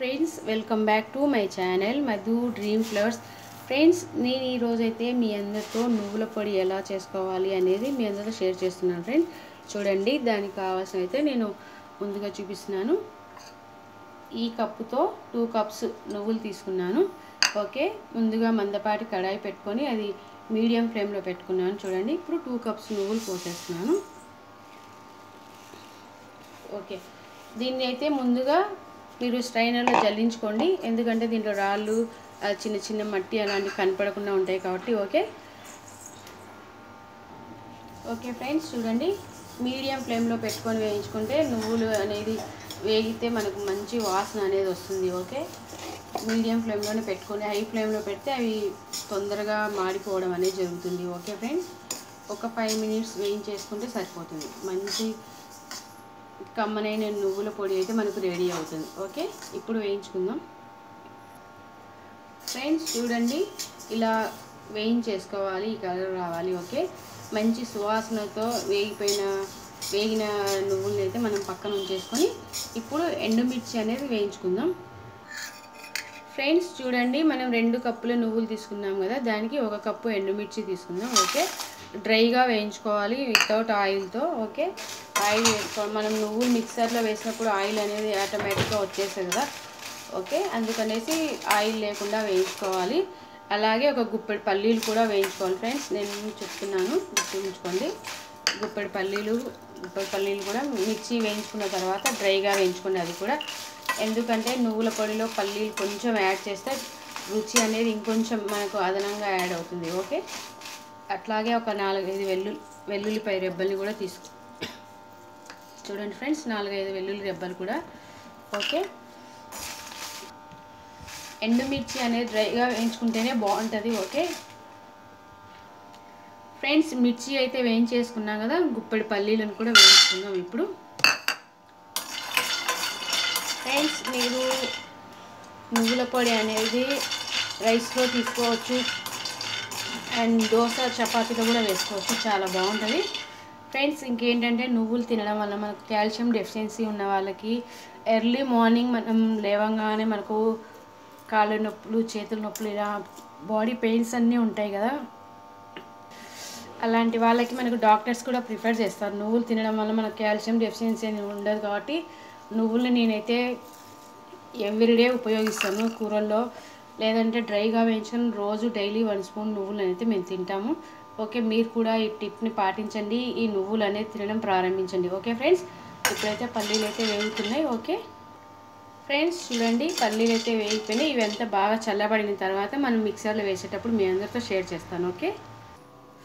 Friends welcome back to my channel Madhu dream flowers friends నేను ఈరోజైతే మీ అందరితో నువ్వుల పొడి ఎలా చేసుకోవాలి అనేది మీ అందరితో షేర్ చేస్తున్నాను ఫ్రెండ్స్ చూడండి దానికి కావాల్సిన అయితే నేను ముందుగా చూపిస్తున్నాను. ఈ కప్పుతో టూ కప్స్ నువ్వులు తీసుకున్నాను. ఓకే ముందుగా మందపాటి కడాయి పెట్టుకొని అది మీడియం ఫ్లేమ్లో పెట్టుకున్నాను. చూడండి ఇప్పుడు టూ కప్స్ నువ్వులు పోసేస్తున్నాను. ఓకే దీన్ని అయితే ముందుగా మీరు స్ట్రైనర్లో జల్లించుకోండి. ఎందుకంటే దీంట్లో రాళ్ళు చిన్న చిన్న మట్టి అలాంటివి కనపడకుండా ఉంటాయి కాబట్టి ఓకే? ఓకే ఫ్రెండ్స్ చూడండి. మీడియం ఫ్లేమ్లో పెట్టుకొని వేయించుకుంటే నువ్వులు అనేది వేగితే మనకు మంచి వాసన అనేది వస్తుంది ఓకే? మీడియం ఫ్లేమ్లోనే పెట్టుకొని హై ఫ్లేమ్లో పెడితే అవి తొందరగా మాడిపోవడం అనేది జరుగుతుంది ఓకే ఫ్రెండ్స్? ఒక ఫైవ్ మినిట్స్ వేయించేసుకుంటే సరిపోతుంది. మంచి కమ్మనైన నువ్వుల పొడి అయితే మనకు రెడీ అవుతుంది. ఓకే? ఇప్పుడు వేయించుకుందాం. ఫ్రెండ్స్ చూడండి. ఇలా వేయించేసుకోవాలి ఈ కలర్ రావాలి. ఓకే? మంచి సువాసనతో వేగిపోయిన వేగిన నువ్వులని అయితే మనం పక్కన ఉంచేసుకొని ఇప్పుడు ఎండుమిర్చి అనేది వేయించుకుందాం. ఫ్రెండ్స్ చూడండి. మనం రెండు కప్పుల నువ్వులు తీసుకున్నాం కదా దానికి ఒక కప్పు ఎండుమిర్చి తీసుకుందాం. ఓకే? డ్రైగా వేయించుకోవాలి వితౌట్ ఆయిల్తో ఓకే? ఆయిల్ వేసుకోవాలి మనం నువ్వులు మిక్సర్లో వేసినప్పుడు ఆయిల్ అనేది ఆటోమేటిక్గా వచ్చేస్తుంది కదా? ఓకే? అందుకనేసి ఆయిల్ లేకుండా వేయించుకోవాలి. అలాగే ఒక గుప్పెడు పల్లీలు కూడా వేయించుకోవాలి ఫ్రెండ్స్. నేను చెప్తున్నాను గుర్తుంచుకోండి. గుప్పెడు పల్లీలు గుప్పెడు పల్లీలు కూడా మిక్సీ వేయించుకున్న తర్వాత డ్రైగా వేయించుకోండి అది కూడా. ఎందుకంటే నువ్వుల పొడిలో పల్లీలు కొంచెం యాడ్ చేస్తే రుచి అనేది ఇంకొంచెం మనకు అదనంగా యాడ్ అవుతుంది ఓకే? అట్లాగే ఒక నాలుగైదు వెల్లు వెల్లుల్లిపై రెబ్బల్ని కూడా తీసుకు చూడండి ఫ్రెండ్స్ నాలుగైదు వెల్లుల్లి రెబ్బలు కూడా. ఓకే. ఎండుమిర్చి అనేది డ్రైగా వేయించుకుంటేనే బాగుంటుంది ఓకే? ఫ్రెండ్స్ మిర్చి అయితే వేయించేసుకున్నాం కదా గుప్పెడి పల్లీలను కూడా వేయించుకుందాం ఇప్పుడు. ఫ్రెండ్స్ మీరు నువ్వుల పొడి అనేది రైస్లో తీసుకోవచ్చు. అండ్ దోశ చపాతీలో కూడా వేసుకోవచ్చు. చాలా బాగుంటుంది. ఫ్రెండ్స్ ఇంకేంటంటే నువ్వులు తినడం వల్ల మనకు కాల్షియం డెఫిషియన్సీ ఉన్న వాళ్ళకి ఎర్లీ మార్నింగ్ మనం లేవంగానే మనకు కాళ్ళ నొప్పులు చేతుల నొప్పులు ఇలా బాడీ పెయిన్స్ అన్నీ ఉంటాయి కదా. అలాంటి వాళ్ళకి మనకు డాక్టర్స్ కూడా ప్రిఫర్ చేస్తారు. నువ్వులు తినడం వల్ల మనకు కాల్షియం డెఫిషియన్సీ అనేది ఉండదు కాబట్టి నువ్వులు నేనైతే ఎవ్రీడే ఉపయోగిస్తాను కూరల్లో. లేదంటే డ్రైగా వేయించుకొని రోజు డైలీ వన్ స్పూన్ నువ్వులు అయితే మేము తింటాము. ఓకే మీరు కూడా ఈ టిప్ని పాటించండి. ఈ నువ్వులు అనేది తినడం ప్రారంభించండి. Okay friends? ఇప్పుడైతే పల్లీలు అయితే వేగుతున్నాయి. ఓకే? ఫ్రెండ్స్ చూడండి పల్లీలు అయితే వేగిపోయినాయి ఇవంతా బాగా చల్లబడిన తర్వాత మనం మిక్సర్లో వేసేటప్పుడు మీ అందరితో షేర్ చేస్తాను. ఓకే?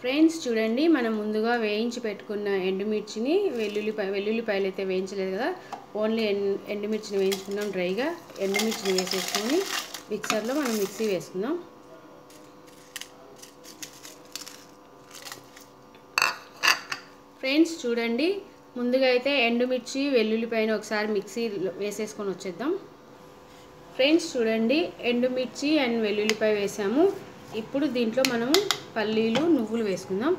ఫ్రెండ్స్ చూడండి మనం ముందుగా వేయించి పెట్టుకున్న ఎండుమిర్చిని వెల్లుల్లిపాయ వెల్లుల్లిపాయలు అయితే వేయించలేదు కదా. ఓన్లీ ఎండుమిర్చిని వేయించుకున్నాం డ్రైగా. ఎండుమిర్చిని వేసేసుకొని మిక్సర్లో మనం మిక్సీ వేసుకుందాం. ఫ్రెండ్స్ చూడండి ముందుగా అయితే ఎండుమిర్చి వెల్లుల్లిపాయను ఒకసారి మిక్సీ వేసేసుకొని వచ్చేద్దాం. ఫ్రెండ్స్ చూడండి ఎండుమిర్చి అండ్ వెల్లుల్లిపాయ వేసాము. ఇప్పుడు దీంట్లో మనము పల్లీలు నువ్వులు వేసుకుందాం.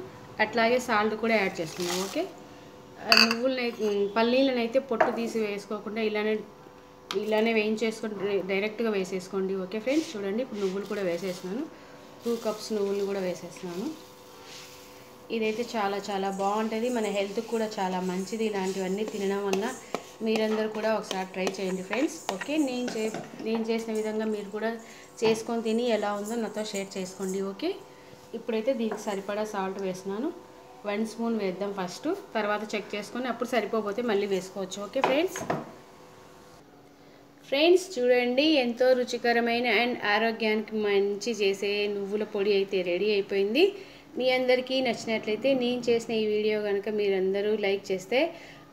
అట్లాగే సాల్ట్ కూడా యాడ్ చేసుకుందాం ఓకే? నువ్వులని పల్లీలను అయితే పొట్టు తీసి వేసుకోకుండా ఇలానే ఇలానే వేయించేసుకొని డైరెక్ట్గా వేసేసుకోండి. Okay friends? చూడండి ఇప్పుడు నువ్వులు కూడా వేసేసినాను టూ కప్స్ నువ్వులు కూడా వేసేసినాను ఇదైతే చాలా చాలా బాగుంటుంది. మన హెల్త్కి కూడా చాలా మంచిది. ఇలాంటివన్నీ తినడం వల్ల మీరందరూ కూడా ఒకసారి ట్రై చేయండి ఫ్రెండ్స్. ఓకే నేను చే నేను చేసిన విధంగా మీరు కూడా చేసుకొని తిని ఎలా ఉందో నాతో షేర్ చేసుకోండి. ఓకే? ఇప్పుడైతే దీనికి సరిపడా సాల్ట్ వేస్తున్నాను. వన్ స్పూన్ వేద్దాం ఫస్ట్. తర్వాత చెక్ చేసుకొని అప్పుడు సరిపోతే మళ్ళీ వేసుకోవచ్చు. Okay friends? ఫ్రెండ్స్ చూడండి ఎంతో రుచికరమైన అండ్ ఆరోగ్యానికి మంచి చేసే నువ్వుల పొడి అయితే రెడీ అయిపోయింది. మీ అందరికీ నచ్చినట్లయితే నేను చేసిన ఈ వీడియో కనుక మీరందరూ లైక్ చేస్తే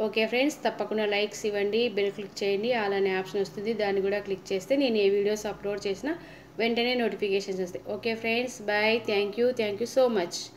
ఓకే ఫ్రెండ్స్ తప్పకుండా లైక్స్ ఇవ్వండి బెల్ క్లిక్ చేయండి అలానే ఆప్షన్ వస్తుంది దాన్ని కూడా క్లిక్ చేస్తే నేను ఏ వీడియోస్ అప్లోడ్ చేసినా వెంటనే నోటిఫికేషన్స్ వస్తాయి. Okay friends bye thank you thank you so much.